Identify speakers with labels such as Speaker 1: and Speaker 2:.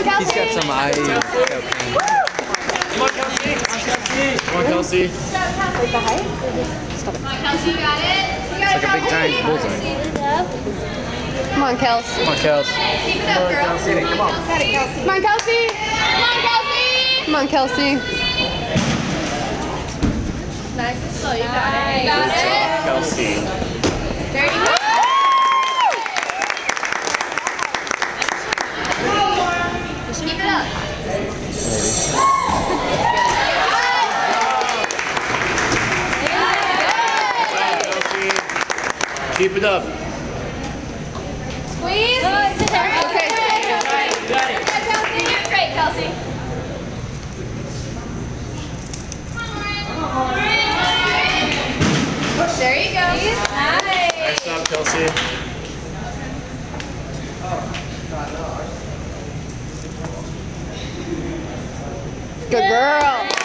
Speaker 1: on, Kelsey.
Speaker 2: He's got some eye cocaine.
Speaker 3: Come on, Kelsey. Come on, Kelsey.
Speaker 1: Like the height? Stop it.
Speaker 4: Kelsey, you got it? You got
Speaker 2: It's like a big giant bullseye.
Speaker 1: Come on, Kels.
Speaker 2: Come on, Kels.
Speaker 4: Keep it up, girl.
Speaker 3: Come on. Kelsey.
Speaker 1: Come on, Kelsey.
Speaker 4: Come on, Kelsey.
Speaker 1: Come on, Kelsey.
Speaker 4: Nice and slow. You got it. You got it.
Speaker 3: Kelsey.
Speaker 4: There you go. Keep it up.
Speaker 3: Keep it up.
Speaker 4: Squeeze. Okay.
Speaker 3: You got it.
Speaker 4: Kelsey, you're great, Kelsey. There you go. Nice.
Speaker 3: Nice job, Kelsey.
Speaker 1: Good girl.